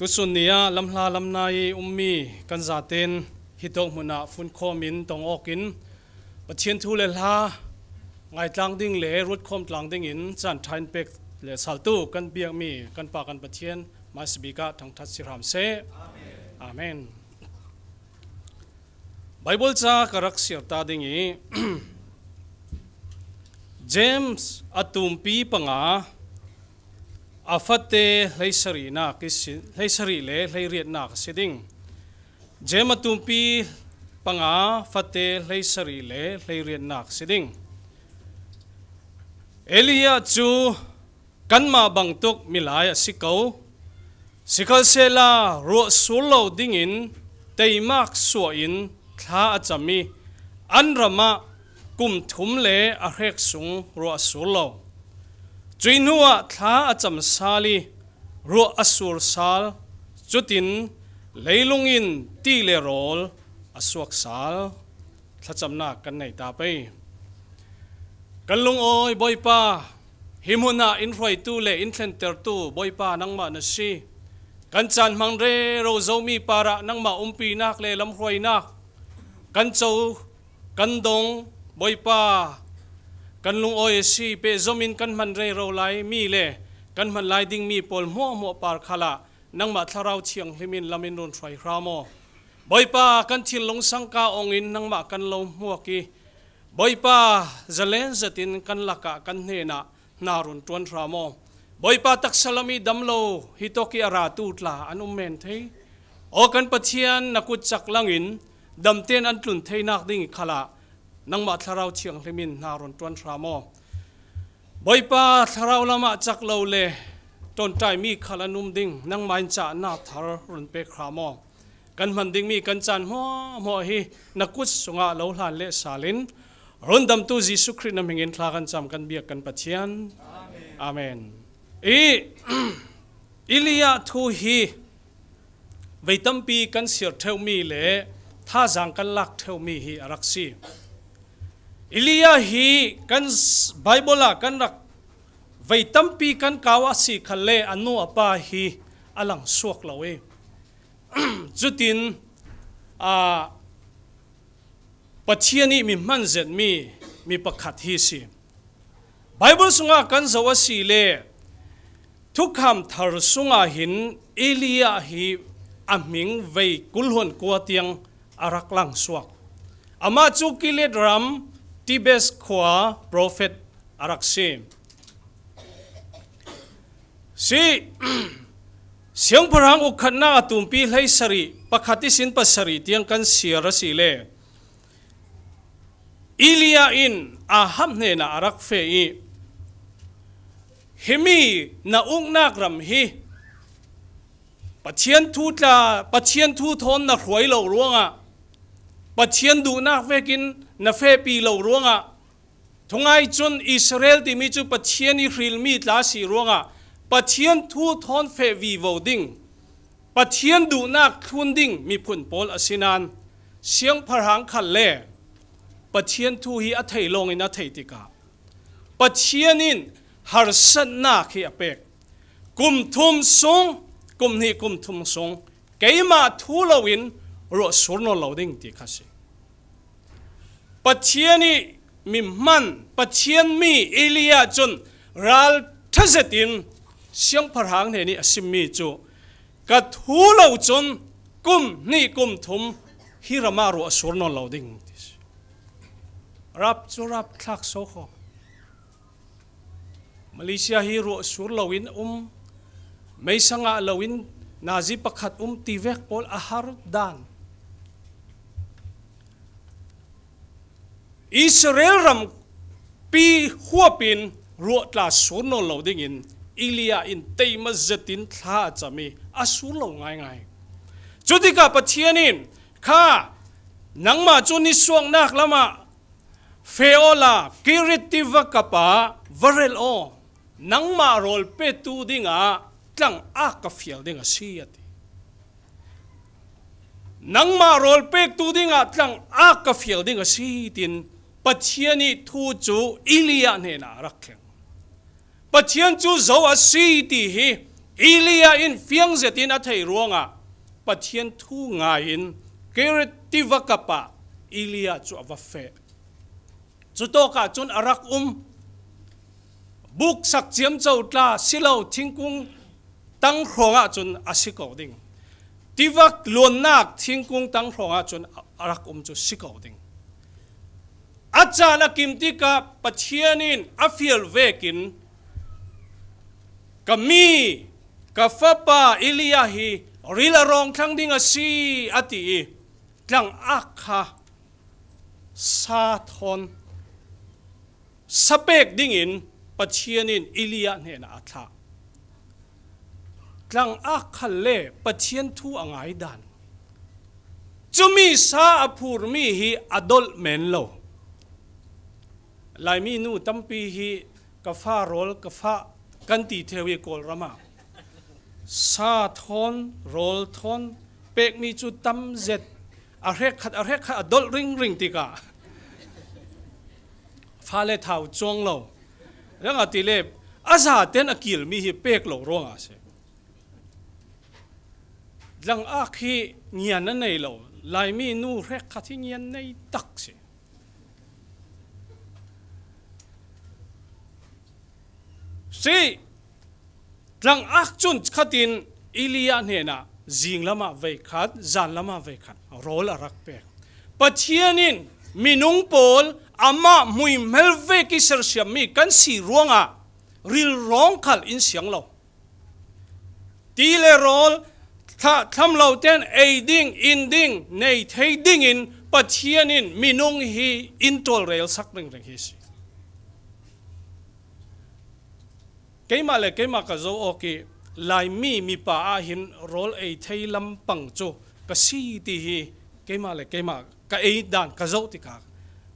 ตุสุนียลำลาลำนายอุมมีกันจาเตนฮิตอกมุนาฟุนคอมินตองออกินปะเชียนทูเลลาไงตลังดิ้งเลรุดคอมตลังดิ้งอินจันทายเป็กเลสัลตูกันเบียงมีกันปากันปะเชียนมาสบิกาทังทัศสิรามเซอามมนไบเบิลจ้ากรักเสียตาดิ้งอีเจมส์อตุมปีปังอา afate leisari na kis lay leisari le lay leiriat na kisiding jema tumpi panga fate leisari le lay leiriat na kisiding elia chu kanma bangtuk milaya sikau sikal sela ro sulo dingin teimak suain tha achami anrama kum thum le a hrek sung ro sulo chui tha acham sali ru asur sal chutin leilungin ti le rol asuak sal thachamna cham kan nei ta pe kalung oi boy pa himuna in roi tu le in thlen tu boy pa nang ma na si kan chan mang re ro zo para nangma umpi nak le lam roi na kan chau kan dong boy pa กันลุงโอเอสีเป o มินกันมันเรเรไลมีเลยกันมันไลดิ้งมีปอลมัวมัวปาร์คาละนังมาทาราวเชียงลิมินลามินรุนไฟครามอบอยป้ากันทิลลงสังกาองอินนังมากันลมมัวกีบอยป้าจะเล่นจะตินกันลักะกันเนนะนารุนตวนรามอบอยป้าตักสลามีดัมโลฮิโตกิอาราตูตลาอนุมเมนเทโอกันปะเทียนนักุจักลังอินดัมเตียนอันตุนเทนักดิ้งขลานังมาทาราวเชียงริมินนารุนตวนทรามอบอยปาทาราวละมาจักเลวเลตนใจมีขลนุมดิ่งนังมนจานาทารุนเปครามอ กันมันดิ่งมีกันจันหัวหัวฮีนักุศสงาเลวหลานเลสาลินรอนดำตูจิสุครินำหิงเงินทลากันจำกันเบียกกันปัจเจียนอาเมนอีอิลิยาทูฮีไวตัมปีกันเสียเทวมีเลท่าจังกันลักเทวมีฮีอารักซี Elia hi kan Bible la kan rak vei tampi kan kawa si khale anu apa hi alang suak lawe chutin a pathiani mi manzet mi mi pakhat hi si Bible sunga kan zawa si le thukham thar sunga hin Elia hi aming vei kulhon kuatiang arak lang suak ama chu kilet ram Tibes khua prophet araksim si siang parang ukhat na atumpi hlei sari pakhati sin pa sari tiang kan siara si ilia in aham ne na arak i himi na ung nak ram hi pathian thu tla pathian thu thon na khoi lo ruanga pathian du na nak vekin นาเฟปีเหล่ารวงอ่ะทุงไงจุนอิสราเอลที่มีจุปเทียนิฮิลมีดลาสีร่วงอ่ะปเทียนทูทอนเฟวีโวดิงปเทียนดูนักทุนดิงมีผุนโปลอสินันเสียงพระหังขันเล่ปเทียนทูฮีอัทยลงอินอัทเทติกาปเทียนินฮาร์สันนาคีอเปกกุมทุมสง กุมนี่กุมทุมสงเกยมาทูลวินรอสุนเราดิงติคาสิปัจเจียนี่มิมันปัจเจียนมีเอเลียจนรัลทัศตินเสียงพรังเห่นี่สิมีจูกระทูเลาจนกุมนี่กุมทุมฮิรมารุอสุรนนเลาดิ่งรับจูรับทักโซโคมาเลเซียฮิรุอสุรเลาวินอุมไม่สังอาเลาวินนาจิประคัดอุมตีเวกพอลอาหารดานอิสราเอลรำปีหัวปินรัวตลาสูนนลดิ่งอินอิลียาอินเตมัสตินท่าจะมีอสูนลง่าไง่าจุดที่กับประเทศนี้ข้านังมาจุนิสวงนักละมาเฟโอลากิริติวะกัปาวเรลโอนังมาโรลเปตูดิ่งอ่ั้งอาคาฟิลดิ่งอเสียตินังมาโรลเปตูดิ่งอ่ั้งอาคาฟิลดิ่งอ่สีติน pathiani thu chu ilia ne na rakhen pathian chu zo a si ti hi ilia in fiang zetin a thei ruanga pathian thu nga in kerativa kapa ilia chu ava fe chu to ka chun arak um buk sak chiam chau tla silo thingkung tang khronga chun asiko ding tivak luan nak thingkung tang khronga chun arak um chu sikau ding อาจารย์นกิมติกาปเชียนินอฟิลเวกินกมีกัฟปาอิลิยาฮีริลรองทั้งดิ่งซีอติจังอักฮะซาทอนสเปกดิ่งอินปเชียนินอิลิยาเนนอัตลาจังอักฮะเล่ปเชียนทูอังไอดันจะมีซาอภูรมีฮีอดอลเมนโลลายมีนูตั้มปีฮีกฟ้ารอลกฟ้ากันตีเทวีกอลรามาซาทอนรอลทอนเปกมีจุดตั้มเจ็ดอาเรกขัดอาเรกขัดดอลริงริงติกาฟาเลทาวจวงเราแล้วก็ตีเล็บอาซาเตนอกิลมีฮีเปกหลงร้องอาเซลังอาคีเงียนนั่นในเราลายมีนูเรกขัดที่เงียนในตักเซซีรังอักจุนขัดินอิลียนเนนะจิงละมาเวคัดจันละมาเวคัดรอลรักเปกปัจเจนินมินุงโพลอามามุยเมลเวกิเซอร์ชามีกันสีรวงอะริลร้องคัลอินเสียงเราตีเลโรลถ้าทำเราเต้นเอดิ้งอินดิ้งในเทดิ้งอินปัจเจนินมินุงฮีอินทอลเรลสักหนึ่งเลงคือ cái mà là cái mà cái dấu ok lại mi mi pa a hin rol e e a thay lâm bằng chu cái si thì hi cái mà là cái mà cái ấy đàn cái dấu thì cả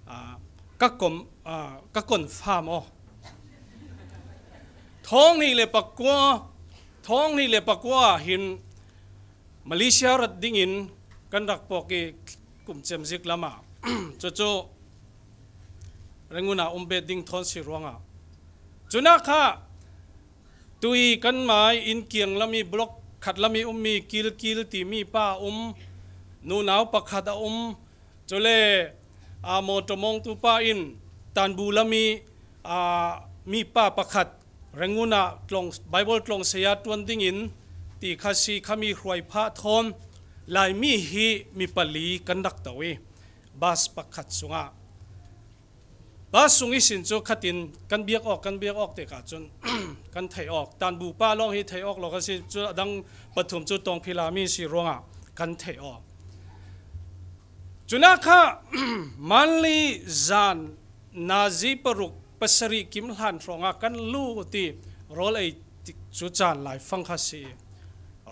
à các con à các con phàm ô thong hi le bạc qua thong hi le bạc qua hin Malaysia rất ding in kan rak po ki kum chem zik lama cho cho renguna umbe ding thon si ruanga chuna kha ตุยกันหมายอินเกียงละมีบล็อกขัดละมีอุ้มมีกิลกิลตีมีป้าอุ้มนูหนาวประขัดอุ้มจเลอาโมตมงตุป้าอินตันบูละมีอามีป้าประขัดเรงุนาตรงไบเบิลตรงเสียตวนดิ้งอิน ตีข้าศีข้ามีรวยพระทอนลายมีฮีมีปลีกันดักตะเวบาสประขัดสุงาปาสุงอิสินจูขัดินกันเบียกออกกันเบียกออกเตกาจนกันไทออกตานบูป้าลองให้ไทออกเราก็สิจูดังปฐมจูตองพิลามีสิรวงอ่ะกันไทออกจุนักะมันลีจานนาจีปรุกปสริกิมหันรองอ่ะกันลู่ตีรอลไอจูจานหลายฟังคาสี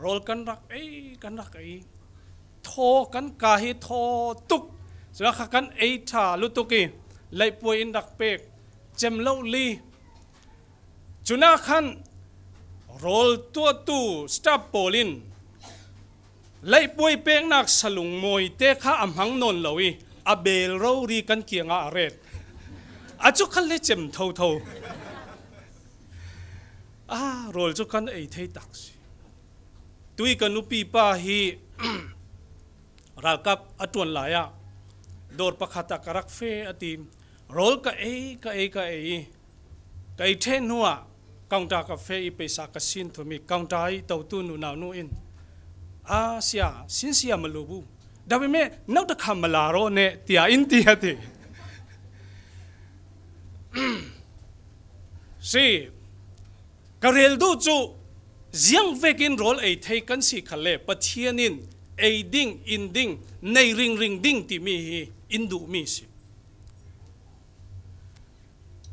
รอลกันรักเอ้กันรักเอ้โทกันกาฮิโทตุกจุนักะกันเอ้ท่าลุตุกีไลป่วยอินดักเป็กเจมเลาลีจุนาขันโรลตัวตู้สตาโปลินไลป่วยเป็กนักสลุงมวยเตะข้าอัมหังนนเลวีอเบลเรารีกันเกียงอาเรตอาจุคันเลเจมเท่าเท่าอาโรลจุกันไอเทตักซตุยกันุปีปาฮีรักับอตวนหลายอะโดดประคตะกรักเฟอติม rol ka e ka e ka e ka e the nuwa counter ka fe i pesa ka sin thu mi counter ai tau tu nu na nu in a sia sin sia ma lu bu da be me nau ta kham ma la ro ne tia in ti ha ti si ka rel du chu ziang vekin rol ei thei kan si khale pathianin ei ding in ding nei ring ring ding ti mi hi indu mi si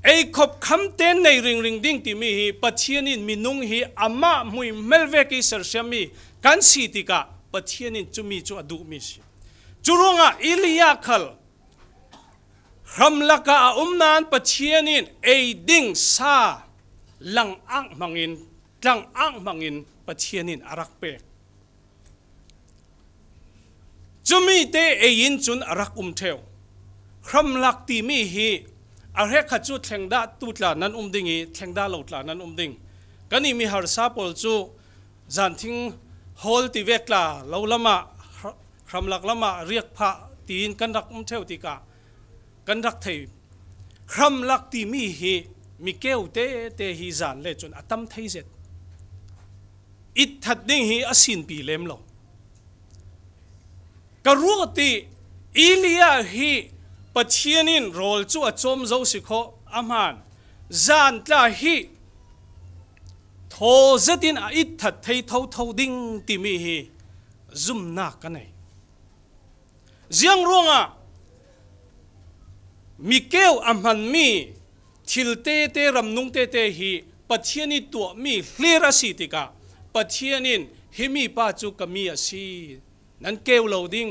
ai khop kham ten nei ring ring ding ti mi hi pathian in minung hi ama mui melve ki ser shami kan si ti ka pathian in chumi chu adu mi si churunga ilia khal kham laka umnan pathian in ai ding sa lang ang mangin tlang ang mangin pathian in arak pe chumi te ai in chun arak um theo kham lak ti mi hi อาเรขจูเทงดาตุตลานันอุ้มดิ่งอีเทงดาหลุดลานันอุ้มดิ่งกันนี่มีฮารซาปอลจูจันทิงฮอลติเวกลาเราละมาครำลักละมาเรียกพระตีนกันรักมุมเทวติกากันรักเทยครำลักตีมีฮีมีเกวเตเตฮีจันเลจนอัตัมเทยเสรจอิทัดนิงฮีอสินปีเลมลงกระรู้ตีอิลียฮีปะเชียนินโรลจู่จมเจ้าสิขคอามานจานตาฮีทอจดินอิทัดเทยท่าวท่าดิ่งตีมีฮีจุมนักกันเไงเจียงร้วงอ่ะมิเกลอามันมีทิลเตเตรำนุงเตเตฮีปะเชียนินตัวมีเลระสิติกาปะเชียนินเฮมีป้าจูกมีอาศีนั้นเกลเหล่าดิ่ง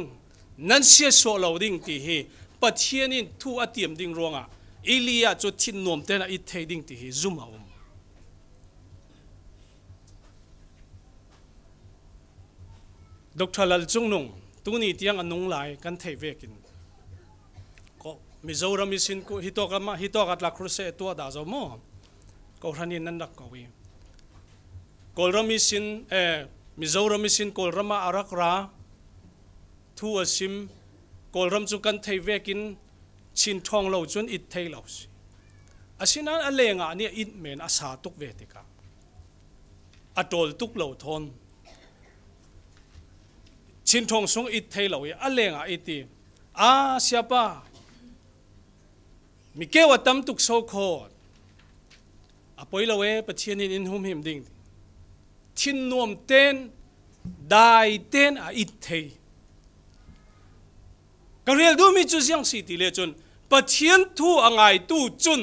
นั้นเสียสวเหล่าดิ่งตีฮีปัจเทียนินทูอาเตียมดิ่งรองอ่ะอิลียจุดชินนวมเตนะอิทเทดิ่งติฮิซุมเอาดรลลจงนงตุนี้ที่ยังนงไหลกันเทเวกินก็มิโซรามิสินกูฮิตอกมาฮิตอกัตลัครุเซตัวดาจอมอก็ท่านี้นั่นรักกวีกอลรามิสินเอมิโซรามิสินกอลรามาอารักราทัวซิมกอลรมจุกันไทยเวกินชินทองเราจนอิดไทยเราสิอาชินั้นอะไรงาเนี่ยอิดเมนอาสาตุกเวติกาอดอลตุกเราทนชินทองสงอิดไทยเราออะไรงาอิดีอาเสียป้ามีเกวัตัมตุกโซโคดอปอยเราเอปเชียนินอินหุมหิมดิ่งทินนวมเต้นได้เต้นอิดไทยก็เรียกดูมีจุดยังสิติเลจุนปะเทียนทูอ่างไงตู้จุน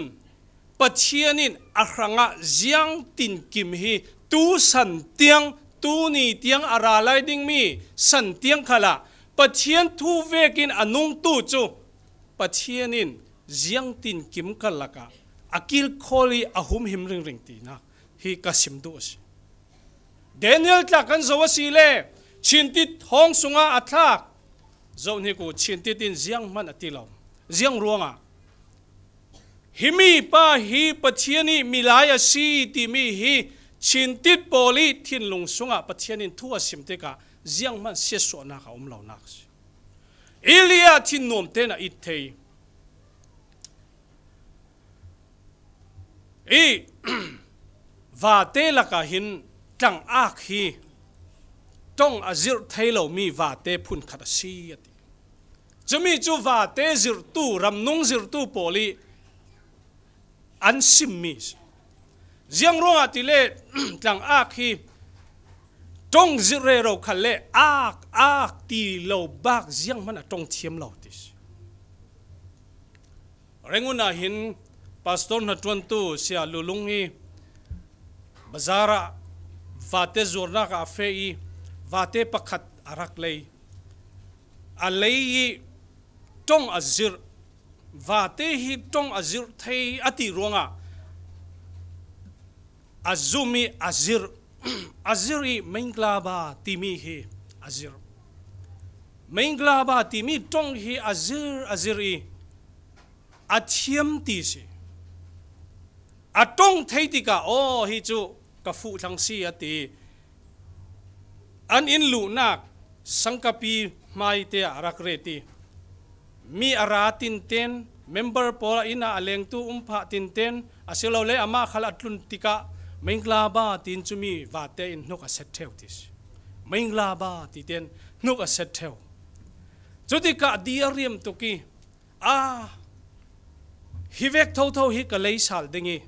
ปะเทียนินอัครงะยังตินกิมฮีตู้สันเตียงตู้นี่เตียงอาราไลดิงมีสันเตียงขละปะเทียนทูเวกินอนุงตู้จูปะเทียนินยังตินกิมขันละกะอากิลโคลีอาหุมหิมริงริงตีนะฮีกัสิมดูสเดนิเอลจะกันสวัสดีเล่ชินติดทองสุงาอัตลักจนี้กูชินติดินเสียงมันอติลมเสียงรัวงอ่ะฮิมีป้าฮีปัจเจนีมีหลายาสีที่มีฮีชินติดโพลีทิ้งลงสุงอะปัจเจนินทัวสิมติกะเสียงมันเสียส่วนนักอุ้มเหล่านักอิเลียทินงนมเตนาอิทเทอีว่าเตลกะหินจังอาคีต้องอจิรเทโลมีว่าเตพุนคัดซีอ่ chumi chu va te zir tu ram nung zir tu poli xin sim riêng rong ronga ti lệ tlang ác khi trong tong zir re ác ác le ak ak riêng lo bak trong mana tong thiam rèn tis renguna hin pastor nà chuẩn tu xia sia lulungi bazara vate zorna ka fei vate pakhat arak lei alei trong azir và te hi trong azir thei ati ruanga azumi azir azir i menglaba timi hi azir menglaba timi trong hi azir azir i athiam ti si atong thấy ti ka o hi chu ka phụ thang si ati an in lu nak sangkapi mai te arakreti reti mi ara tin ten member pola ina aleng tu umpha tin ten asilo le ama khala tlun tika mengla ba tin chumi vate in nok aset theu tis mengla ba ti ten nok aset theu chuti ka diariam tuki a hivek thâu thâu hi ka sal dingi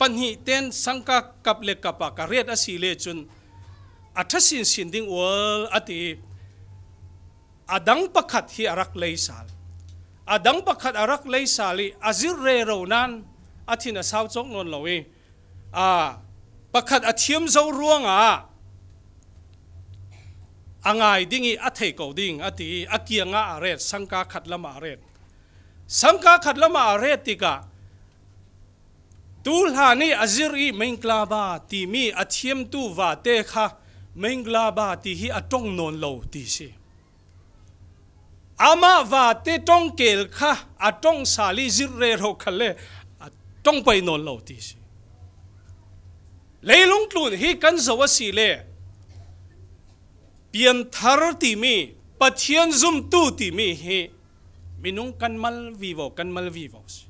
panhi ten sangka kaple kapa ka ret asile chun athasin sinding wal ati adang pakhat hi arak leisal adang pakhat arak leisali azir re ro nan athin a sau chok non lowi a pakhat athiam zo ruanga angai dingi athei ko ding ati akianga aret sangka khatlama aret sangka khatlama aret tika tul hani azir i mengkla ba ti mi athiam tu va te kha mengkla ba ti hi atong non lo ti si ama và te tông kel kha a tông sa li zir re ro khale a à tông pai non lo ti si leilung tlun hi kan zawa si le pian thar ti mi pathian zum tu ti mi hi minung kan mal vivo kan mal vivo si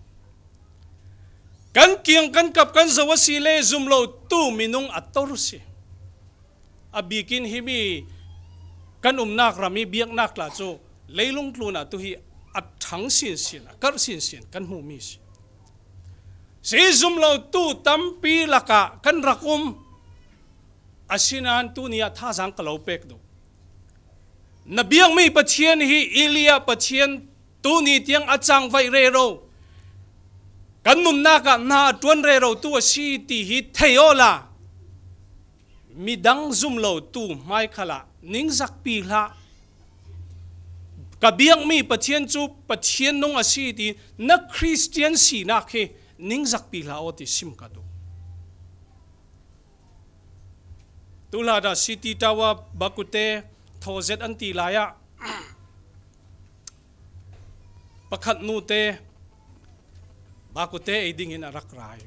kan kiang kan kap kan zawa si le zum lo tu minung ator à si abikin à hi mi kan umnak rami biak nak la chu lấy leilung tluna tu hi at xin xin, sin kar xin xin, kan mu mi xin. si zum lo tu tampi laka kan rakum asinan tu nia tha jang kalau pek do nabiang mi bách pathian hi ilia pathian tu ni tiang achang vai re ro kan nun na ka na tuan re ro tu si ti hi theo la, mi midang zoom lâu tu mai khala ning zak pi la กะเบียงมีปะเทียนจูปะเทียนนงอาศีดีนักคริสเตียนสีนักเฮนิ่งจักปีลาอติสิมกัดูตุลาดาสิติตาวาบักุเตทอเซตอันตีลายะประคัดนูเตบักุเตไอดิ่งอินรักราย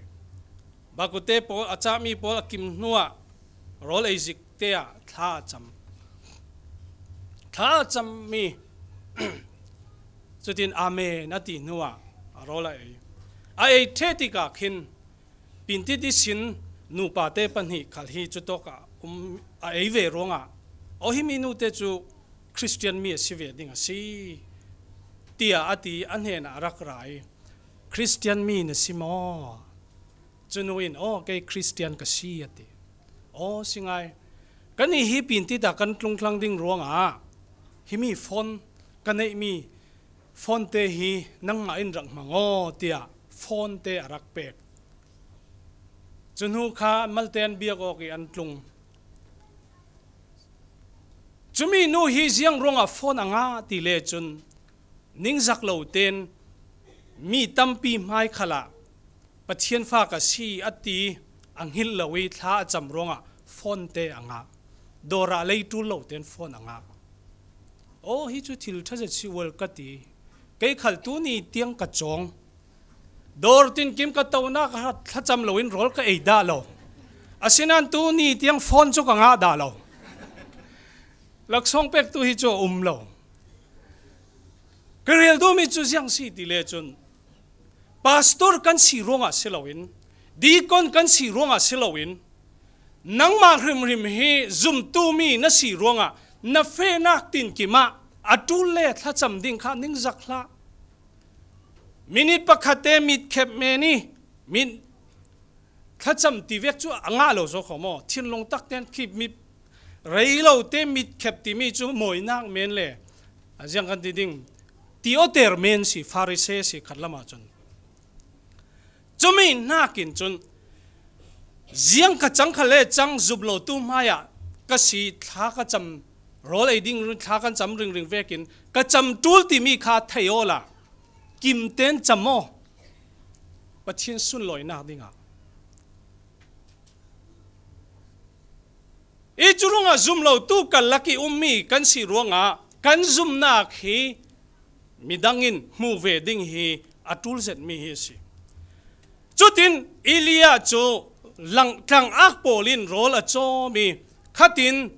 บักุเตพออาจามีพอลกิมนัวรอลไอซิกเตะท่าจำท่าจำมีจุดินอาเมนัตินัวรอละเอไอเทติกาคินปินตีดิสินนูปาเตปันหิขัลหีจุดตกะอุมไอเวรองะโอหิมินูเตจูคริสเตียนมีสิเวดิงสีเตียอติอันเห็นรักไรคริสเตียนมีนสิมอจุนวอินโอเกคริสเตียนกสีอติโอสิไงกันนี่ฮิปินติดากันตรงคลังดิ่งรวงอ่ะฮิมีฟอน kanai mi fonte hi nang ma in mango tia fonte arak pek chunu kha malten biak ok an tlung chumi nu hi jiang ronga phone anga ti le chun ning zak lo ten mi tampi mai khala pathian fa ka si ati anghil lawi tha cham ronga phone te anga dora leitu lo ten phone anga ô hi chu thil tha je chi wal cái khal tu ni tiếng ka chong dor tin kim ka to na ka tha cham lo in rol ka ei da lo asinan tu ni tiếng phone chu ka nga da lo lak song pek tu hi chu um lo cái real tu mi chu giang si ti le chun pastor kan si ronga silawin deacon kan si ronga silawin nang ma hrim hrim hi zum tu mi na si ronga นเฟนักตินกิมะอัดุเล่ถ้าจำดิ่งขานิ่งจักละมินิปะคัตเตมิดเข็บเมนี่มินถ้าจำตีเวกจูอ่างาโลโซขโมทิ้งลงตักเตนคิดมิดไรโลเตมิดเข็บตีมิจูมวยนักเมนเล่อาจารย์กันดิ่งตีโอเตอร์เมนสิฟาริเซสิขัดละมาจนจูมินักกินจนเสียงกระจังคะเลจังจุบโลตุมายะกสีท่ากระจำ rồi lại đinh rung thà căn chấm rừng rừng về kín cái chấm tool thì mi khá thấy ô là kim tên chấm mô và thiên xuân lỗi nào đi ngà ý e, chú rung à zoom lâu tu cần là cái um mi cần si ruộng à cần zoom na khi mi dangin mu về đinh hi atul zet mi hi si chú tin Ilia chú lăng thang ác polin rồi là cho mi khát tin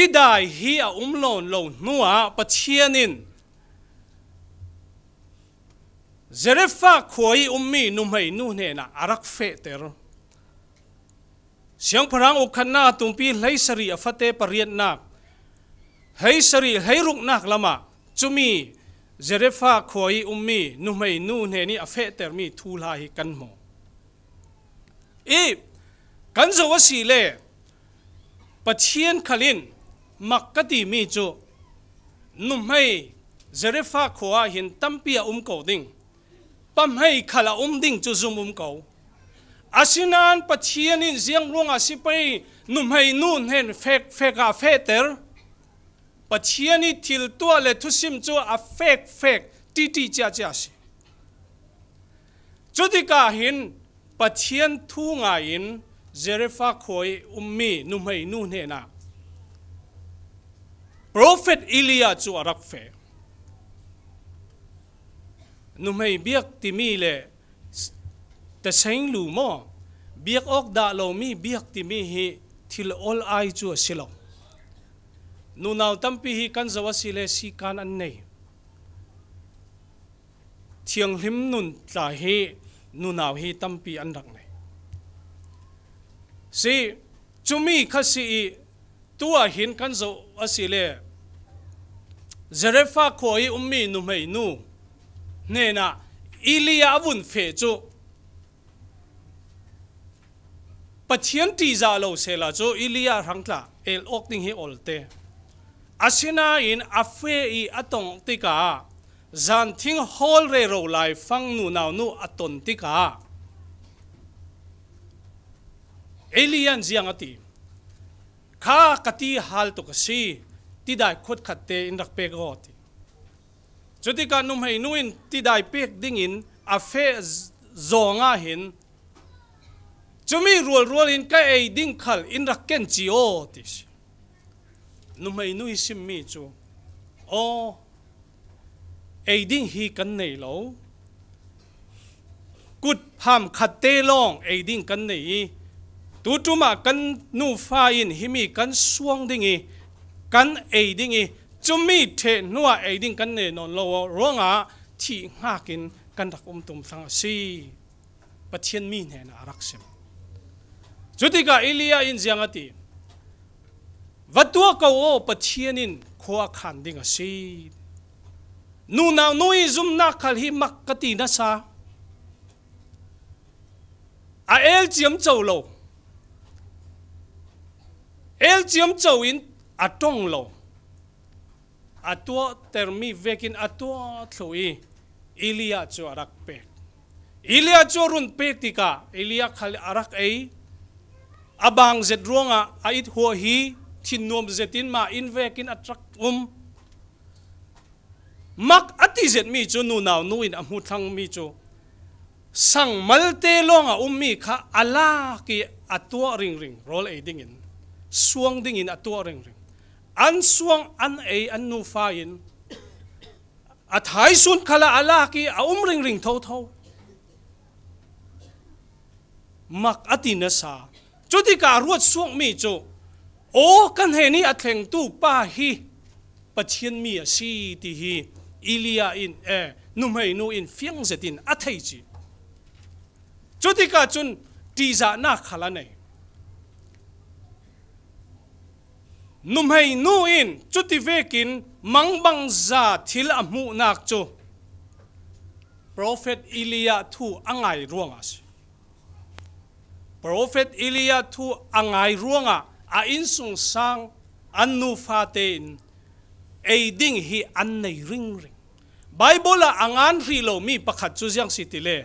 ที่ได้เฮียอุ้มหลนหลงนัวปะเชียนินเจรฟาคอยอุ้มมีนุ่มให้นู่นเนนะอารักเฟเตอร์เสียงพลังอุคันนาตุ้มพีไหลสรีอฟเตปเรียนนักไหสรีไหรุกนักละมาจุมีเจรฟาคอยอุ้มมีนุ่มให้นู่นเนนี่อเฟเตอร์มีทูลาฮิกันโมอีกันจะวสิเล่ปะเชียนขลิน mặc cái gì mi chú nụm hay giờ pha khóa à, hiện tâm bia um cầu đinh pam hay khala um đinh chú zoom um cầu asinan à, pathian in riang rong asipai à, nụm hay nun hen phek pheka pheter pathian i thil tua le thusim chu a phek phek ti ti cha cha si chú đi cả hiện pathian thu ngài in giờ pha khói um mi nụm hay nun hen à prophet Elia chu arak fe nu mei biak ti le ta seng lu mo biak ok da lo mi biak ti hi thil all ai chu silo nu naw tampi hi kan zawa si si kan an nei thiang hlim nun tla hi nu naw hi tampi an rak nei si chumi khasi tua hin kan zo asile zerefa khoi ummi nu mei nu ne na ilia avun fe chu pathian ti za lo se la chu ilia rangla el ok ting hi olte asina in afe i atong tika zan thing hol re ro lai phang nu nào nu aton tika elian ziang ati ข้ากตีฮัลตุกสีที่ได้ขุดขัดเตอินรักเปกรอติจุดที่การนุ่มให้นุ่นที่ได้เปกดิ่งอินอาเฟจงอาหินจะมีรัวรัวอินก็ไอ้ดิ่งขัลอินรักเกนจิโอติชนุ่มให้นุ่ยสิมมีจูโอไอ้ดิ่งฮีกันในเลรกุดพามขัดเตลองไอ้ดิ่งกันใน tu tu mà cần nu pha in hi mi cần suang ding i cần ai ding i chu mi the nu a ai ding cần ne non lo rong a thi nga kin cần dak um tum sang si pathian mi ne na arak sem jutika ilia in ziangati vatua ko o pathian in khua khan ding a si nu na nui zum na khal hi mak kati na sa a el chiam chau lo จียมเจ้าอินอัดต้องโลอัดตัวเตอร์มีเวกินอัดตัวทอยอิเลียจอารักเป็ดอิเลียจูรุนเป็ดติกาอิเลียขลอารักเออบางเจ็ดรวงอ่ะอิดหัวฮีทินนวมเจ็ดินมาอินเวกินอัดรักอุมมักอติเจ็ดมีจูนูนาวนูอินอมุทังมีจูสังมัลเตลงอ่ะอุมมีค่ะอัลลากีอัดตัวริงริงโรลเอดิงอิน suang dingin at tuwaring ring. An suang an ay an nufayin at haisun kala alaki a umring ring tau tau. Makati na sa. Jodi ka ruat suang mi jo. O kan heni at heng tu pa hi. Patien mi a si ti hi. Ilia in eh. Numay nu in fiang zetin at hei ji. Jodi ka chun tiza na kala nei. numhei nuin chuti vekin mangbang za thil amu nak chu prophet Elia thu angai ruanga prophet Elia thu angai ruanga a insung sang annu fatein aiding ding hi an nei ring ring bible la angan ri lo mi pakhat chu jiang si tile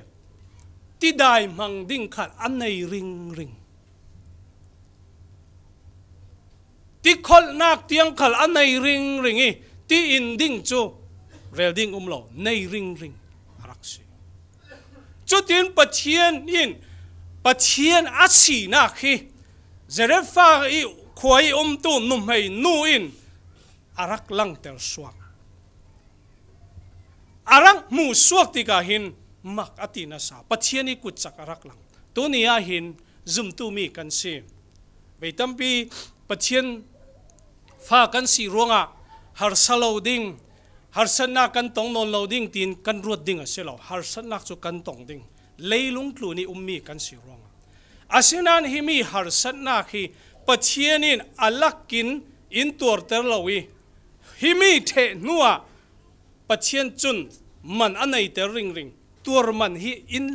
dai mang ding khat an nei ring ring ti khol nak tiang khal a nei ring ring ringi ti in ding chu rel ding um lo nei ring ring araksi chu tin pathian in pathian a si na khi zere fa i khoi um tu num hei nu in arak lang tel suak arang mu suak ti ka hin mak ati na sa pathian i kut chak arak lang tu ni a hin zum tu mi kan si veitampi pathian pha kan si ruanga har sa lo ding har san na kan tong non lo ding tin kan ruat ding a se lo har san nak chu kan tong ding leilung tlu ni ummi kan si ruanga asinan hi mi har san na khi pathianin alakin in tur ter lowi hi mi the nuwa pathian chun man anai ter ring ring tur man hi in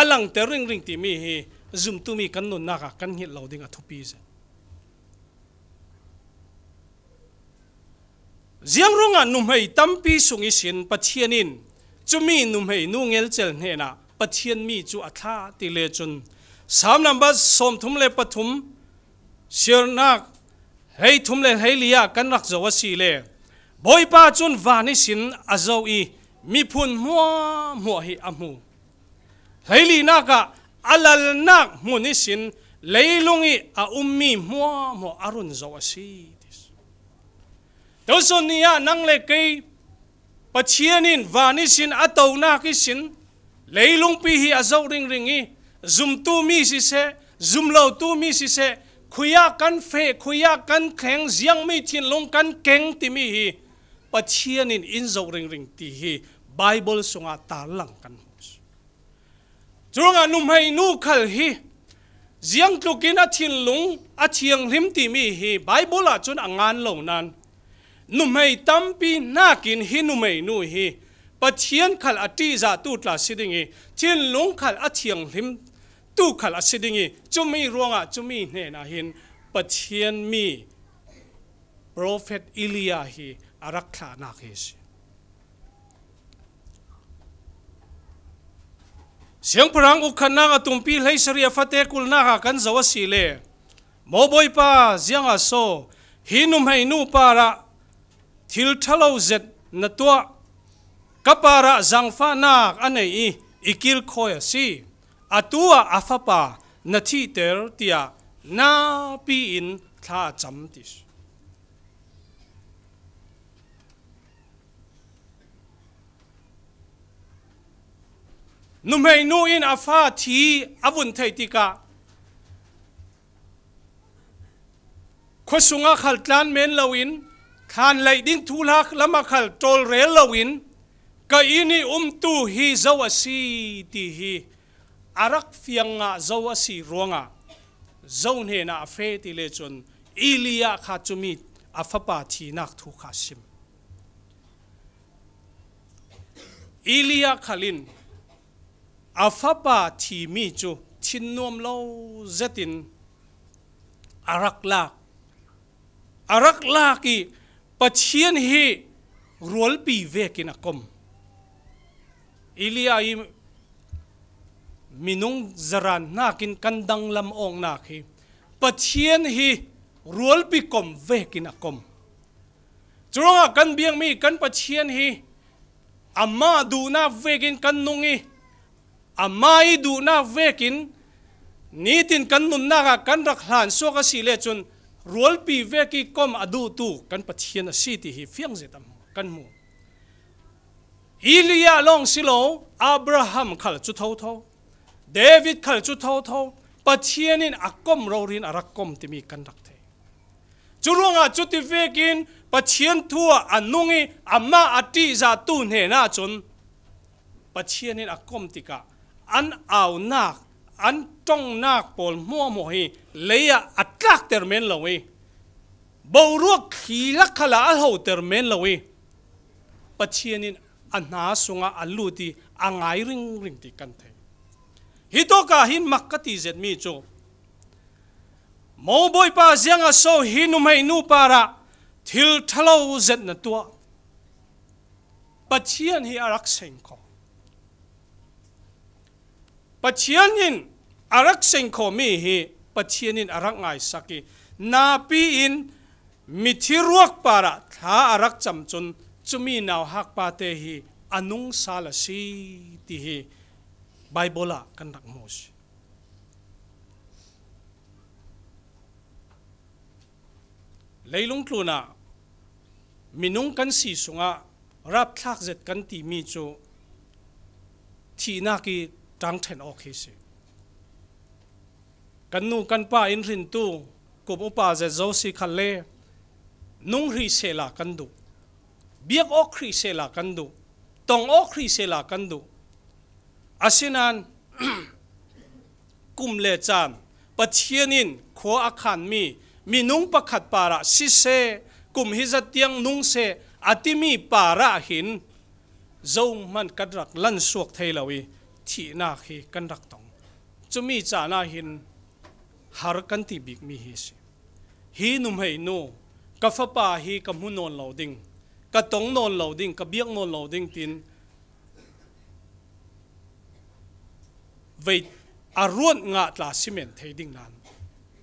alang ter ring ring ti mi hi zum tu mi kan non na ka kan hi lo ding a thupi se ziang ronga num hei tampi sungi sin pathian in chumi num hei nu ngel chel hne na pathian mi chu atha ti le chun sam number som thum le pathum sirnak hei thum le hei lia kan rak zo si le boy pa chun vani sin azo i mi phun mua mua hi amu hei li na ka alal nak muni sin leilungi a ummi mua mua arun zo si tớ số nia năng lệ cây bà chia nín và ní xin á tàu na cái xin lấy lung pi hi á dâu ring ring y zoom tu mi si se zoom lâu tu mi si se khuya kan phê khuya kan kheng giang mi thiên lung kan keng ti mi hi bà chia nín in dâu ring ring ti hi bible sunga ta lang kan Chúng num hay nu khal hi giang tlukin a thiên lung a thiêng hlim ti mi hi bible là a chun angan lâu nan นุ่มให้ตั้มปีน่ากินหินุ่มให้นู่หีปัจเจียนขัลอตีจ่ตูตลาสิดิ่งีเชียนลงขัลอเทียงลิมตูขัลอสิดิ่งีจุมีรวงอ่ะจุมีเห็นนะหินปัจเจียนมีโปรเฟตอิลียาฮีอารักขานักเฮชเสียงพระองคอุคนาตุมพีเลสเรียฟัตเตกุลนากันจวสิเลโมบอยปาเสียงอาโซฮินุมให้นูปาระ thil thalo zet na tua kapara zangfa nak anei i ikil khoya si atua afapa na thi ter tia na pi in tha cham tis numhei nu in afa thi avun thei tika khosunga khaltlan men lawin ขานไหลดิ้งทุลักละมาขัลจอลเรลวินก็อินีอุมตูฮีเจ้าสีตีฮีอารักฟียงะเจ้าสีรวงะเจ้าเนนาเฟติเลจนอิลียาคาจุมิตอัฟปาทีนักทุกขาชิมอิลียาคาลินอัฟปาทีมีจูชินนวมเล่าเจตินอารักลาอารักลากี pachian hi rual pi vekin akom ilia i minung zaran nakin kandang lam ong naki pachian hi rual pi kom vekin akom churanga kan biang mi kan pachian hi amma du na vekin kan nungi amma i du na vekin nitin kan nun na kan rakhlan so ka sile chun rual pi ve ki kom adu tu kan pathian a si ti hi fiang zetam kan mu Ilia long silo Abraham khal chu tho tho David khal chu tho tho in akom rorin arakom timi kan rak the churunga chuti vekin pathian thua anungi amma ati za tu ne na chun in akom tika an au nak an trong nak pol mo mo hi leya atlak ter men lawi bo ruak khila khala al ho ter men lawi pachianin anha à sunga aluti à angai à ring ring ti kan the hi to cả hin makati zet mi chu mo boy pa zianga so hinum hei nu para thil thalo zet na tua pachian hi arak sinh ko pachianin arak mi hi pachianin arak ngai saki napi in mithiruak para tha arak chamchun chumi naw hakpa te hi anung sala si ti hi bible a kanak mos leilung tluna minung kan si sunga rap thlak zet kan ti mi chu thina ki จังเทนออกฮิสิกันนู่กันป้าอินรินตู่กุบอุปาเจโจสิคัลเล่นุ่งรีเซลากันดูเบียกออกรีเซลากันดูตองออกรีเซลากันดูอาศินันกุมเลจันปัจเจียนินขวอาคารมี มีนุ่งประคัดปาระสิเซกุมฮิจัดยังนุ่งเซอติมีปาระหินเจ้ามันกระดักลันสวกเทล a i l ที่นาคีกันรักตองจะมีจานาหินหารกันที่บิกมีฮิสฮีนุ่มเฮนูกับฟ้าปาฮีกับหุ่นนนหลาดิงกับตองนนหลาดิงกับเบียกนนหลาดิงตินวิอารุณงาตลาสิเมนเทดิ่งนั้น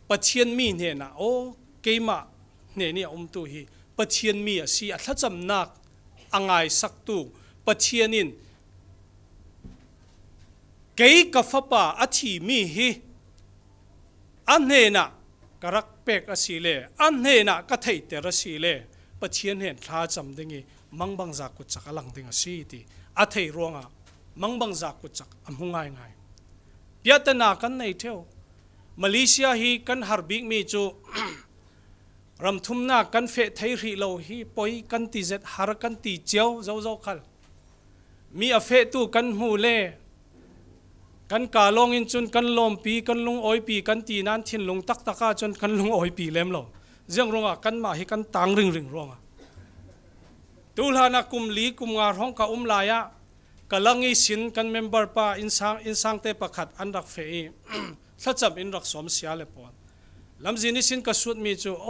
ปะเชียนมีเนี่ยนะโอ้เกมะเนี่ยเนี่ยอมตุฮีปะเชียนมีอะสีอัศจรรย์นักอัางไงสักตูปะเชียนิน cái cà phê pa à chỉ mi hi anh hề na cái rắc bẹc à xì lệ anh hề na cái thầy tè ra xì lệ bất chiến hẹn tha chấm đinh nghi mang băng giặc cột chắc lăng đinh à xì thì à thấy ruộng à mang băng giặc cột chắc âm hung ngay ngay biết na cần này theo Malaysia hi kan harbik mi chu ram thum na cần fe thai ri lâu hi poi cần ti zet har kan ti cheo zo zo mi a fe tu kan mu le กันกาลงอินจนกันลมปีกันลุงอ้อยปีกันตีนั้นทิ้นลงตักตะกาจนกันลุงอ้อยปีเล่มเราเรื่องรงอ่ะกันมาให้กันตังริงริงรงอ่ะตุลานักกุมลีกุมงาร้องกะอุ้มลายะกะลังอีสินกันเมมเบอร์ป้าอินสังอินสังเตประคัดอันรักเฟยถ้าจำอินรักสมเสียเลยปอนลำจีนิสินกะสุดมีจูโอ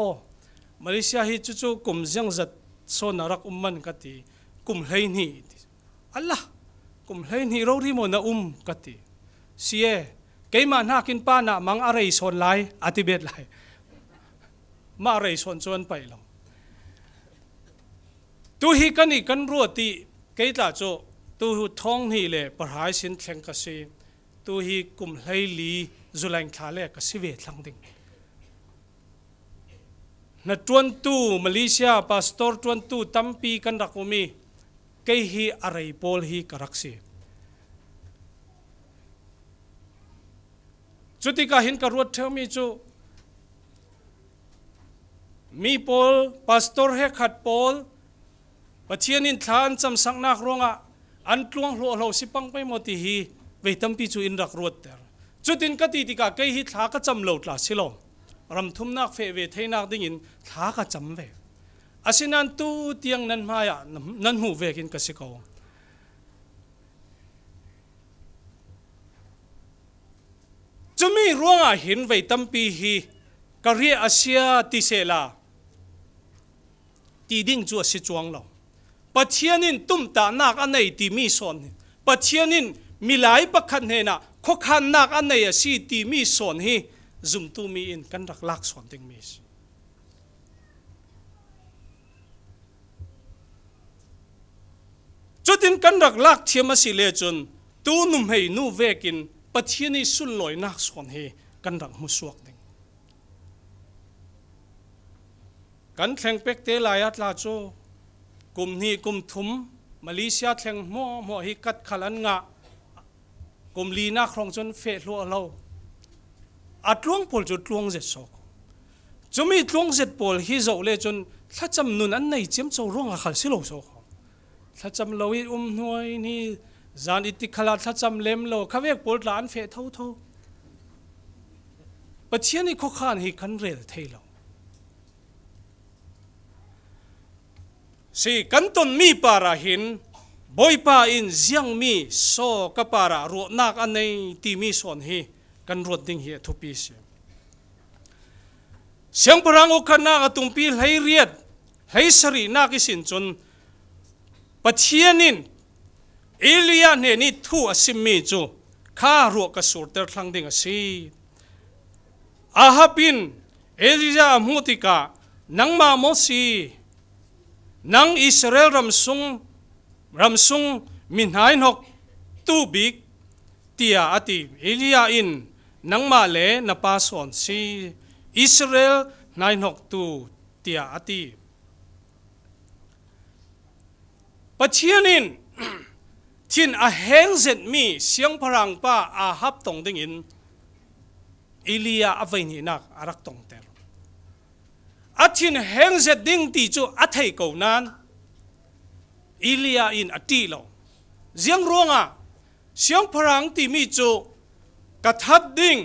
มาเลเซียฮิจูจูกุมเจียงจัดโซนรักอุ้มมันกะตีกุมเฮนี่อัลลอฮ์กุมเฮนี่เราดีโมนะอุ้มกะตี siye, kay man hakin pa na mang aray son lay, atibet lay. Ma aray son son pa ilong. Tuhi kani kan ruoti kay ta cho tu thong hi le parhai sin thleng ka si kum hlei li zulang tha le ka si ve thlang ding na tuan tu Malaysia pastor tuan tu tampi kan rakumi kay hi aray pol hi karaksi จุดที่ก็เห็นกรวดเท่ามีจูมีพอลปาสตอร์เฮขัดพอลประเทศนินทานจำสังนักรงอ่ะอันตรวงหัวเราสิปังไปหมดที่ฮีเวทมปีจูอินรักรวดเตอร์จุดอินกติติกาเกยฮิทากจำเหล่าตลาสิลงรำทุมนักเฟเวทนักดิ่งินากจำเวอาศัยนั่นตูเตียงนั่นมายะนั่นหูเวกินกสิกองจมีร่วงาหินไว้ตั้มปีฮีกเรียอาเซียติเซลาตีดิ้งจัวสิจวงเราปัจเจียนินตุ้มตานักอันไหนตีมีส่วนปัจเจียนินมีหลายประคันเฮนะขกขันนักอันไหนสีตีมีส่วนฮี zoom t มีอินกัน r ักลักส o n นติม m สจุดินกัน a ักลักเทียม a สิเลจุนตู n tu num hei nu v e k i pathian ni sul loi nak son he kan rang mu suak ding kan thleng pek te lai at cho chu kum ni kum thum malaysia thleng mo mo hi kat khalan nga kum li na khrong chon fe lo lo atlung pol chu tlung je sok chumi tlung je pol hi zo le chon thacham nun an nei chem chau ronga khal silo so khom thacham loi um noi ni จานอิติขลาดทัดจำเลมโลข้เวกปวดหลานเฟะเท่าเท่าปะเจียนี่ขขานหิคันเรลเทโลสิกันตนมีปาราหินบอยปาอินเซียงมีโซกปาระรวนักอันในตีมีส่วนฮีกันรวดดิ่งเฮทุปีเสียเสียงพรังโอคานาตุงปีไหเรียดไหสรีนากิสินจนปัจเจียนินอิลียาเนี่ยนี่ทู่อสิมีจูข้ารัวกสูรเตอร์ทังดิ่งสีอาฮับินเอลิยามุติกานังมาโมสีนังอิสราเอลรัมซุงรัมซุงมินไหายนกตูบิกเตียอติเอลียาอินนังมาเลนปาสอนสีอิสราเอลนายนกตูเตียอติปัจเจียนินทินอาเฮงเซนมีเสียงพลังป้าอาฮับตงดิ่งอินอิลียาอวัยนีนักอารักตงเตอร์อาทินเฮงเซนดิ่งตีจูอัทเฮกูนันอิลียาอินอตีโลเสียงร้องอ่ะเสียงพลังตีมีจูกระทัดดิ่ง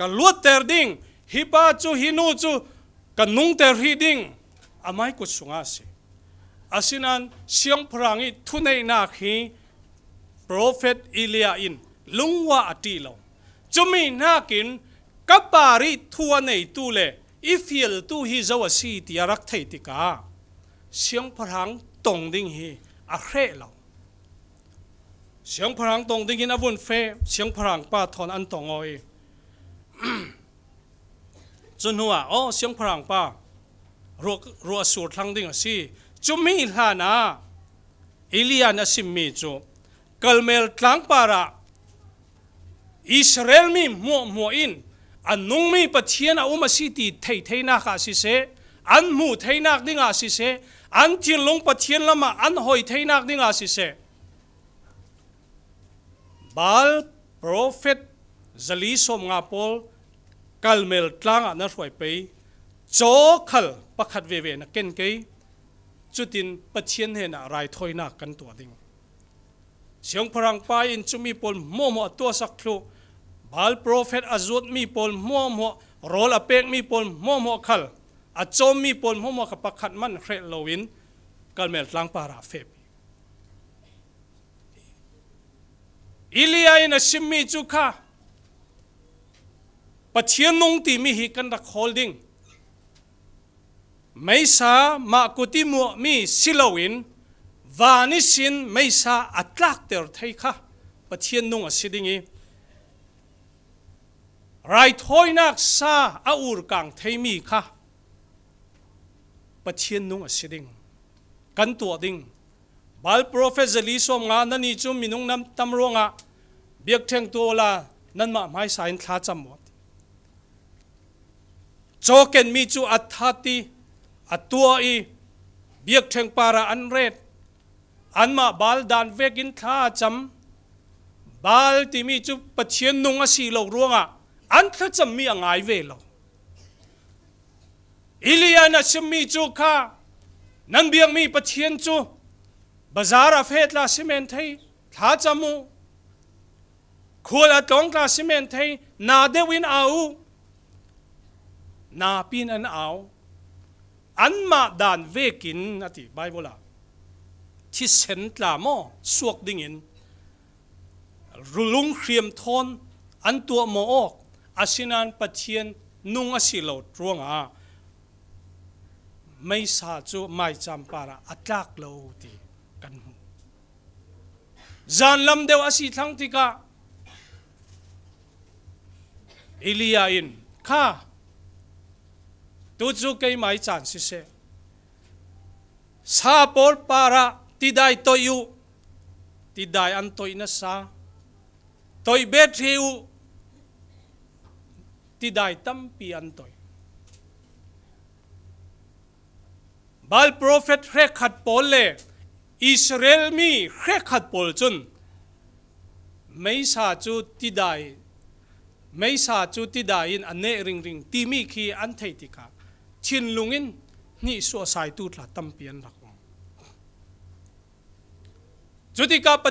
กระลวดเตอร์ดิ่งฮิปาจูฮินูจูกระนุงเตอร์ฮีดิ่งอามมยกุศลงอาสิอาศินันเสียงพลังอีทุนในนักฮี prophet Elia in lungwa ati lo chumi na kin kapari thua nei tu le ifil tu hi zawa si ti arak thei ti ka siang parang tong ding hi a hre lo siang parang tong ding in avun fe siang parang pa thon an tong oi chun hua o siang parang pa ro ro sur thlang ding a si chumi hla na Elian asim mi chu kalmel tlang para Israel mi mo mo in an nung mi pathian a uma si thei thei na kha si se an mu thei nak ding a si se an tin long pathian lama an hoi thei nak ding a si se bal prophet zali som nga pol kalmel tlang na roi pe cho khal pakhat ve ve na ken ke chutin pathian he na rai thoi na kan to ding เสียงพลังไปอินจุมีปนมัวมัวตัวสักครูบาลโปรเฟตอาจุดมีปนมัวมัวรอลอเปกมีปนมัวมัวขัลอาจอมมีปนมัวมัวกับปกขัดมันเครดลวินกันเมลลังปาราเฟบอิลียอินชิมมีจุคาะปจเจียนนงตีมีฮิกันรักโฮลดิ้งไม่ชามากุติมัวมีสิลวินวานิสินไม่ซาอัตลักษณ์เตอรไทยค่ะปรจเทศน่งอสิดิงีไรทอยนักซาอูร์กังไทยมีค่ะปรจเทศน่งอสิดิงกันตัวดิ่งบาลโปรเฟสเซอร์ลิสอมงานนี้จูมินุ่งนำตำรวงอ่ะเบียกเทงตัวละนั่นมาไม่สายท้าจำหมดโจเกนมีจูอัตทัติอัตตัวอีเบียกเทงปาราอันเรด an ma bal dan vekin tha cham bal ti mi chu pathian nung a si lo ruanga an tha cham mi angai ve lo iliana chim mi chu kha nan biang mi pathian chu bazar a phet la simen thei tha chamu khol a tong la simen thei na de win au na pin an au an ma dan vekin ati bible ที่เซนตลามอสวกดิ่งอินรุลุงเครียมทนอันตัวโมออกอาศินานปัจเจียนนุ่งอาศิโลตรวงอาไม่สาจูไม่จำปาระอัตลักเลตีกันหูจานลำเดวอาศิทั้งติกา อิลียาอินข้าตุจูเกย์ไม่จานสิเสซาปอลปาระ Tidai toyu tidai antoy na sa toy bet hiu tidai tampi antoy. Bal prophet rekhat pole Israel mi rekhat pol chun may sa chu tidai may sa chu tidain ane ring ring timi ki anthay tika chin lungin ni suicide tu tla tampian จุดทติกาป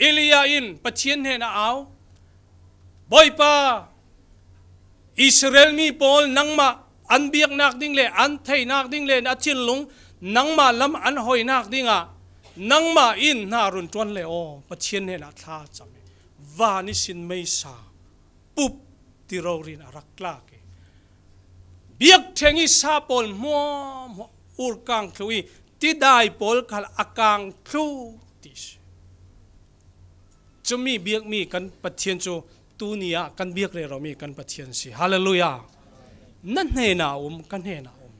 เอลียาอินปเชียนเห็นาเอาบอยปาอิสราเอลมีปอลนังมาอันเบียกนักดิ้งเลยอันไทยนักดิ้งเลยนัดชินลุงนังมาลำอันหอยนักดิ้งอ่ะนังมาอินน่ารุนจวนเลยโอ้ปเชียนเห็นอาท่าจำเวานิสินไม่ซาปุ๊บติเรารินอรักลากเบียกเทงิซาปอลมัวอุรกังคลุยที่ได้ปอลขัลอากังคลุจะมีเบียกมีกันปัจเจียนจูตูนี้กันเบียกเลยเรามีกันปัจเจียนสิฮาเลลูยานั่นเหนาอุมกันเหนาอุม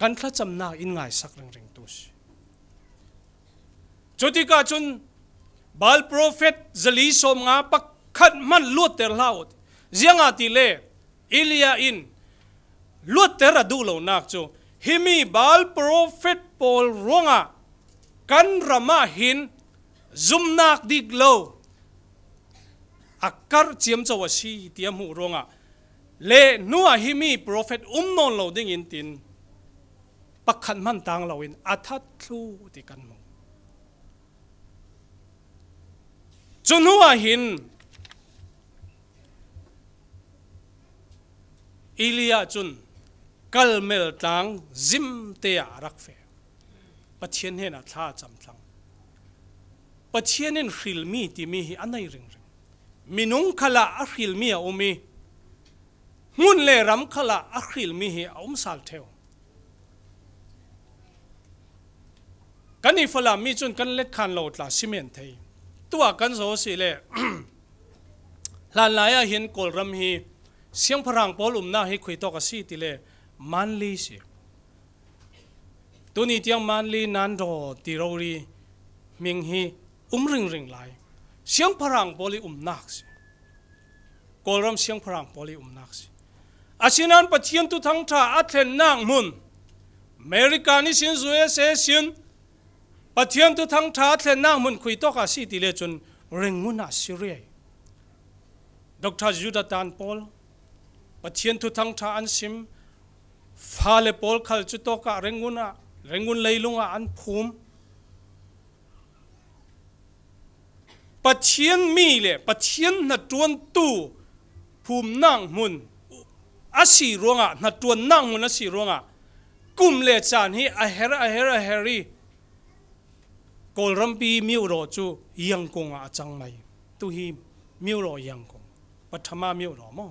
กันขจำนาอินไงสักเร่งงตัวสิจุดที่กาจุนบาลโปรเฟตจะลีสมงาปักขัดมันลวดเตอร์ลาวดเจียงอาติเลอิลียอินลวดเตอร์ดูเล่านักจูฮิมีบาลโปรเฟตปอลรงากันรามาหิน zoom nak dik lo akar chiam chawa si tiam hu ronga le nuwa hi mi prophet um non lo ding in tin pakhat man tang lo in athat thu ti kan mu chun huwa hin Ilia chun kalmel tang zim te rak fe pathian hen a tha cham thlang ปเชียนินขิลมีที่มีอันไหนริงริงมินุงขลาอัคิลมีอุมีหุนเลรัมขลาอัคิลมีเฮอุมสัลเทวกันนี่ฟลามีจนกันเล็กขันโลดลาซิเมนเทยตัวกันโซสิเล่ลานลายเห็นกอลรัมฮีเสียงพรังพอลุมน่าให้คุยตอกสีติเล่มันลีสิตัวนี้เจียงมันลีนันโดติโรรีมิงฮี um ring ring lại siang parang poli um nak si kolram siang parang poli um nak si asinan pathian tu thang tha athen nang mun america ni sin zue se sin pathian tu thang tha athen nang mun khui to ka si ti le chun ring mun a siri dr judah tan paul pathian tu thang tha an sim phale paul khal chu to ka rengun a rengun leilunga an phum ปะเชียนมีเลยปะเชียนนัดจวนตู้ภูมินั่งมุนอาศิรวงอ่ะนัดจวนนั่งมุนอาศิรวงอ่ะกุมเลจานีีอาเฮรอาเฮรอาเฮรีกลรัมปีมิวโรจูยังกงอ่ะจังไม่ตุฮีมิวโรยังกงปัทมามิวโรมอ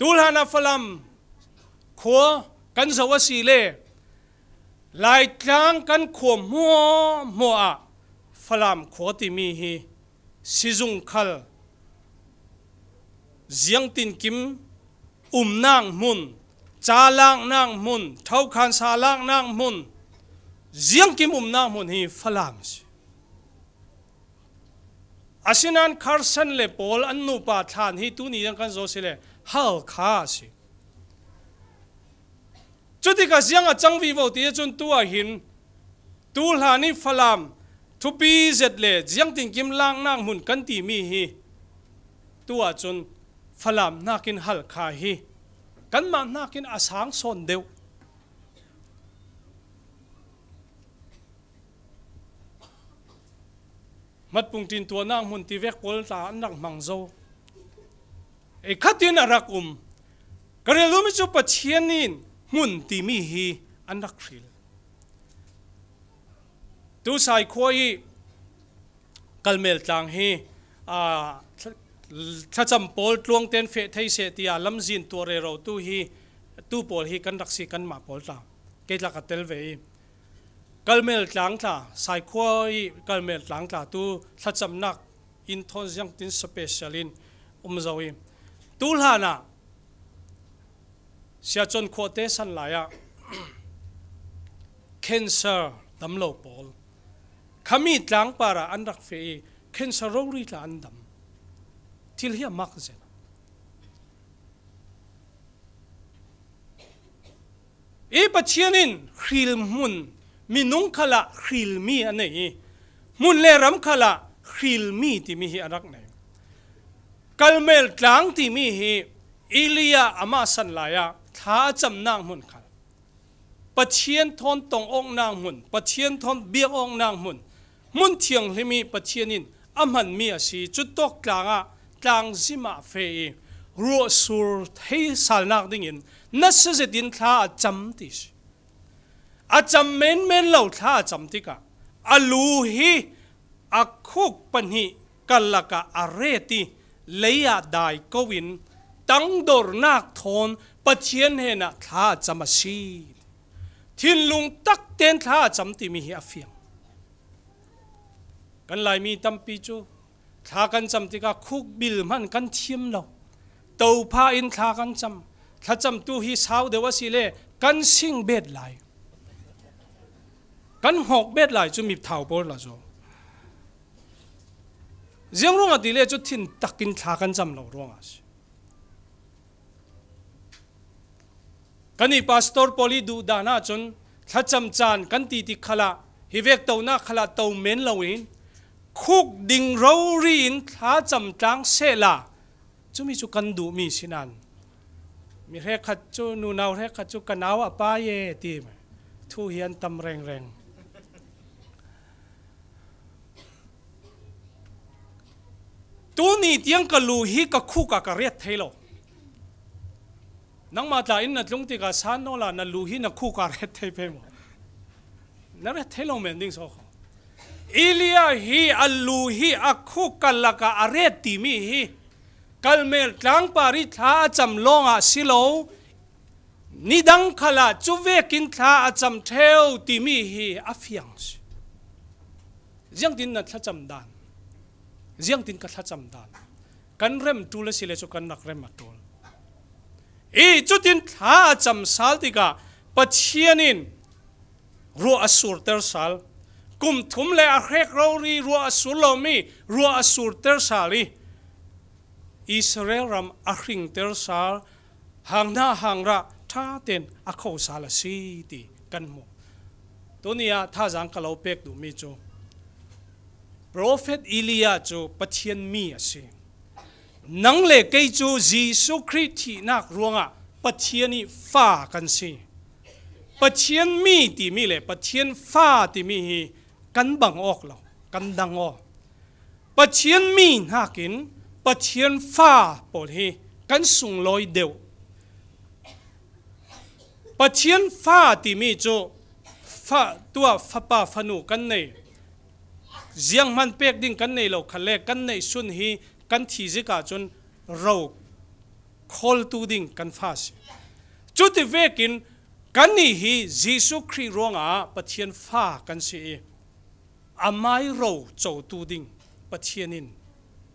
ดูลานาฟลัมขัวกันสวัสดีเลไลายจางกันขวมัวมัว falam khoti mi hi dung khal ziang tin kim um nang mun cha lang nang mun thau khan sa lang nang mun ziang kim um nang mun hi falam si asinan karsan le pol an nu pa than hi tu ni yang kan zo sile hal kha si chuti ka ziang a chang vi vo ti chun tu a hin tu lani falam ทุปีเจ็ดเลยยังติงกิมล่างนางหุ่นกันตีมีฮีตัวจนฟลามนักินฮัลคาฮีกันมานักินอาสางสนเดียวมัดปุ่งตินตัวนางหุ่นตีเวกโกลตาอันนักมังโซไอ้ขัดินอรักอุมกระเรื่องมิจุปเชียนินหุ่นตีมีฮีอันนักคริล tu sai khoi kalmel tang hi a thacham pol tlong ten fe thei se tia lam zin to re ro tu hi tu pol hi kan raksi kan ma pol ta ke la ka tel ve kalmel tlang ta sai khoi kalmel tlang ta tu thacham nak in thon jang tin special in um zawi tu la na sia chon kho te san la ya cancer dam lo pol ขมิดล้างปาระอันรักเฟยเคนสโรรีลาอันดำทิลเฮียมักเซนเอปัจเจียนินคริลมุนมีนุ่งขละคริลมีอันไหนมุนเลรำขละคริลมีที่มีอันรักไหนกัลเมลกลางที่มีเอิลียาอามาสันลายาท้าจำนางมุนขันปัจเจียนทนตรงองนางมุนปัจเจียนทนเบียงองนางมุนมุนเทียงเลมีปจเจียนินอามันมีอาศจุดตกกลางอ่ะกลางซิมาเฟยรัวสูรเทสารนักดิ่งินนั่นเสดินท่าจำติชอาจำเมนเมนเหล่าท่าจำติกะอลูฮีอาคุกปนิกัลละกะอาเรติเลียดายกวิน ตั้งดอร์นักทนปจเจียนเฮนะท่าจำมาชีทินลุงตักเต้นท่าจำติมีเฮียเฟียงกันลายมีตัมปีจูทากันจำติกาคุกบิลมันกันเทียมเราเตาพาอินทากันจำถ้าจำตัวฮิสาวเดวสิเลกันสิงเบ็ดไหลกันหกเบ็ดไหลจุมีเท่าปอลละจูเจ้างรวงอดีเลจุทิ้นตักกินทากันจำเรารลวงอ่ะกันนี่พาสตอร์พอลีดูดานาจนถ้าจำจานกันตีติขลาฮิเวกเตาหน้าขลาเตาเมนเราเองคุกดิงเรารีนท้าจำจังเซลาจุมีจุกันดูมีสินันมีเรขัดจูนูนาวเรขัดจูกันาวอปายเยตีมทูเฮียนตำแรงแรงตัวนี้เตียงกะลูฮีกะคู่กะกะเรียดเทโลนังมาตาอินนัดลงติกาสานโนลานันลูฮีนัคู่กะเรียดเทเปมนั่นเรียดเทโลเหมือนดิงสอ इलिया ही अल्लू ही अखु कल का अरे तिमी ही कल में टांग पारी था अचम लोंगा सिलो निदंग खला चुवे किन था अचम ठेव तिमी ही अफियांश जंग दिन न था चम दान जंग दिन का था चम दान कन रेम टूल सिले चो कन नक रेम टूल ए चु दिन था अचम साल तिका पछियनिन रो असुर तर साल cùng thum le a khrek ro ri rua sur lo mi rua sur ter sa Israel ram a khring ter sa hang na hang ra tha ten a kho sa la si ti kan mo to ni a tha jang ka lo pek du mi chu prophet Elia chu pathian mi a nang le kei chu Jesu Christ thi nak ruanga pathiani fa kan si pathian mi ti mi le pathian fa ti mi hi กันบังออกเรากันดังออกปะเชียนมีหากินปะเชียนฟ้าปอดฮีกันสูงลอยเดียวปะเชียนฟ้าที่มีจูฟ้าตัวฟ้าป่าฟนูกันในเสียงมันเปียกดิ่งกันในเราคันเลกันในสุนฮีกันทีสิกาจนเราคอลตูดิ่งกันฟ้าสิจุดที่เวกินกันนี่ฮีจิสุครีร้องอาปะเชียนฟ้ากันสิ amai ro cho tu ding pathianin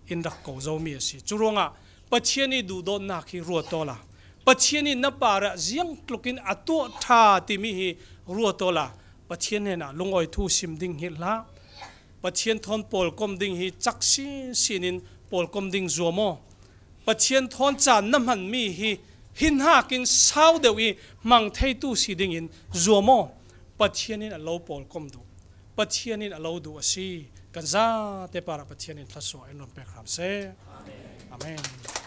in dak ko zo mi si churonga pathiani du do na khi ru to la pathiani na para ziang tlukin atu tha ti mi hi ru to la pathian he na lungoi thu sim ding hi la pathian thon pol kom ding hi chak si in pol kom ding zo mo pathian thon cha nam han mi hi hin ha kin sau dewi mang thei tu si ding in zo mo pathianin a lo pol kom du pathianin alo du asi kanza te para pathianin thlaso en lom pe khram se amen amen